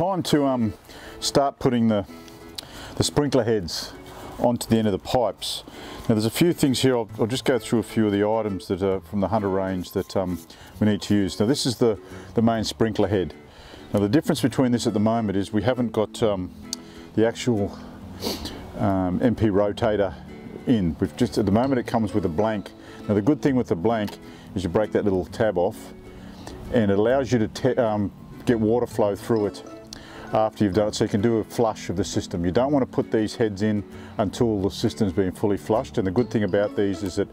time to um, start putting the, the sprinkler heads onto the end of the pipes. Now there's a few things here, I'll, I'll just go through a few of the items that are from the Hunter range that um, we need to use. Now this is the, the main sprinkler head. Now the difference between this at the moment is we haven't got um, the actual um, MP rotator in. We've just At the moment it comes with a blank. Now the good thing with the blank is you break that little tab off and it allows you to um, get water flow through it after you've done it so you can do a flush of the system. You don't want to put these heads in until the system's been fully flushed and the good thing about these is that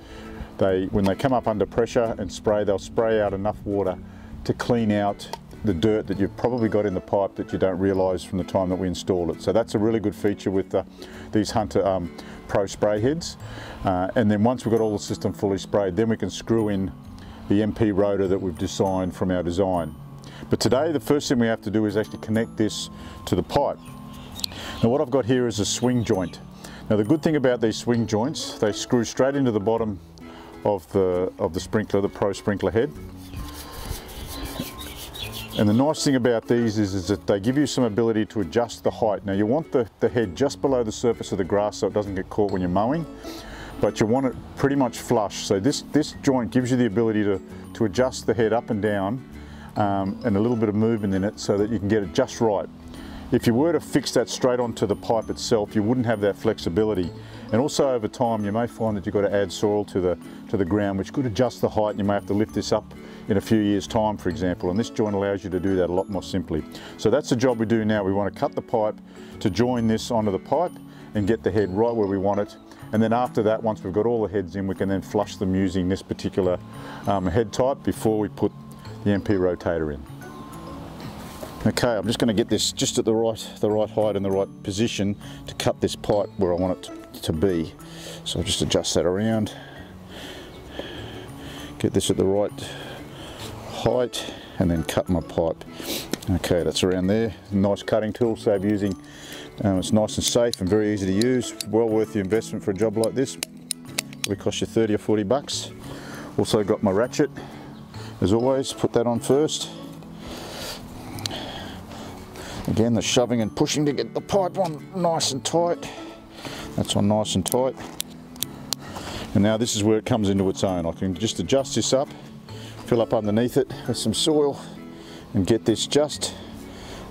they, when they come up under pressure and spray, they'll spray out enough water to clean out the dirt that you've probably got in the pipe that you don't realise from the time that we installed it. So that's a really good feature with uh, these Hunter um, Pro spray heads. Uh, and then once we've got all the system fully sprayed, then we can screw in the MP rotor that we've designed from our design. But today the first thing we have to do is actually connect this to the pipe. Now what I've got here is a swing joint. Now the good thing about these swing joints, they screw straight into the bottom of the, of the sprinkler, the Pro sprinkler head. And the nice thing about these is, is, that they give you some ability to adjust the height. Now you want the, the head just below the surface of the grass so it doesn't get caught when you're mowing, but you want it pretty much flush. So this, this joint gives you the ability to, to adjust the head up and down um, and a little bit of movement in it so that you can get it just right. If you were to fix that straight onto the pipe itself, you wouldn't have that flexibility. And also over time, you may find that you've got to add soil to the, to the ground, which could adjust the height. And you may have to lift this up in a few years time, for example. And this joint allows you to do that a lot more simply. So that's the job we do now. We want to cut the pipe to join this onto the pipe and get the head right where we want it. And then after that, once we've got all the heads in, we can then flush them using this particular um, head type before we put the MP rotator in. Okay, I'm just going to get this just at the right, the right height and the right position to cut this pipe where I want it to be. So I'll just adjust that around, get this at the right height and then cut my pipe. Okay, that's around there. Nice cutting tool, save using. Um, it's nice and safe and very easy to use. Well worth the investment for a job like this. Probably cost you 30 or 40 bucks. Also got my ratchet as always, put that on first. Again, the shoving and pushing to get the pipe on nice and tight. That's on nice and tight. And now this is where it comes into its own. I can just adjust this up, fill up underneath it with some soil and get this just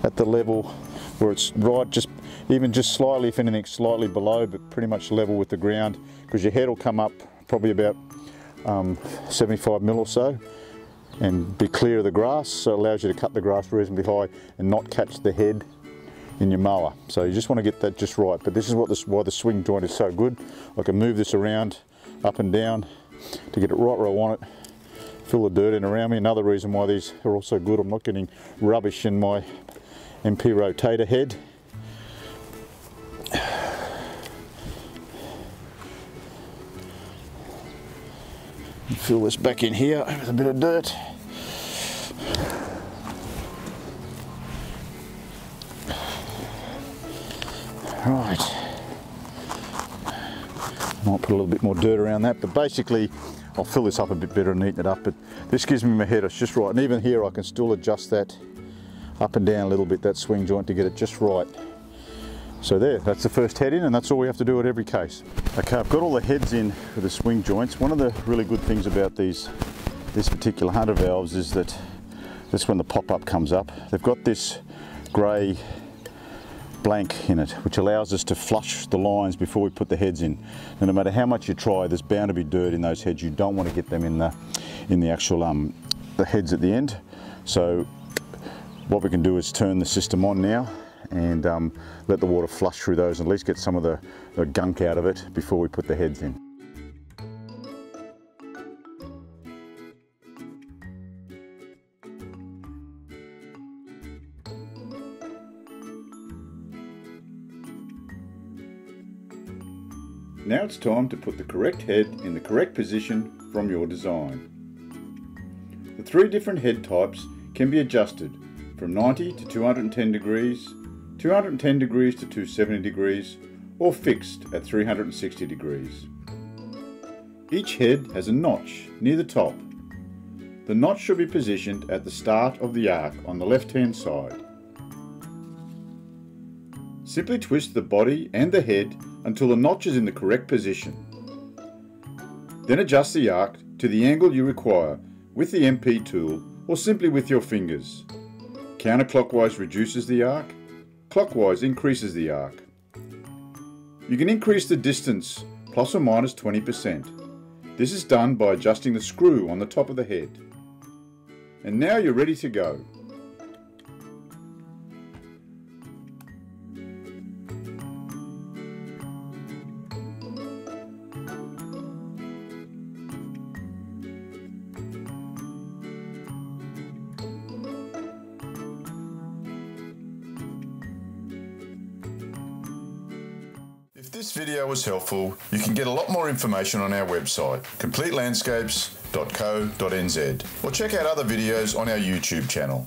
at the level where it's right, just even just slightly, if anything, slightly below, but pretty much level with the ground because your head will come up probably about um, 75 mil or so and be clear of the grass so it allows you to cut the grass reasonably high and not catch the head in your mower. So you just want to get that just right. But this is what this, why the swing joint is so good. I can move this around up and down to get it right where I want it. Fill the dirt in around me. Another reason why these are also good, I'm not getting rubbish in my MP rotator head. Fill this back in here with a bit of dirt. Right. Might put a little bit more dirt around that, but basically I'll fill this up a bit better and neaten it up, but this gives me my head, it's just right. And even here I can still adjust that up and down a little bit, that swing joint to get it just right. So there, that's the first head in and that's all we have to do at every case. Okay, I've got all the heads in for the swing joints. One of the really good things about these, this particular Hunter valves is that that's when the pop-up comes up. They've got this grey blank in it, which allows us to flush the lines before we put the heads in. And no matter how much you try, there's bound to be dirt in those heads. You don't want to get them in the, in the actual um, the heads at the end. So what we can do is turn the system on now and um, let the water flush through those and at least get some of the, the gunk out of it before we put the heads in. Now it's time to put the correct head in the correct position from your design. The three different head types can be adjusted from 90 to 210 degrees, 210 degrees to 270 degrees, or fixed at 360 degrees. Each head has a notch near the top. The notch should be positioned at the start of the arc on the left hand side. Simply twist the body and the head until the notch is in the correct position. Then adjust the arc to the angle you require with the MP tool or simply with your fingers. Counterclockwise reduces the arc, clockwise increases the arc. You can increase the distance plus or minus 20%. This is done by adjusting the screw on the top of the head. And now you're ready to go. This video was helpful, you can get a lot more information on our website, completelandscapes.co.nz, or check out other videos on our YouTube channel.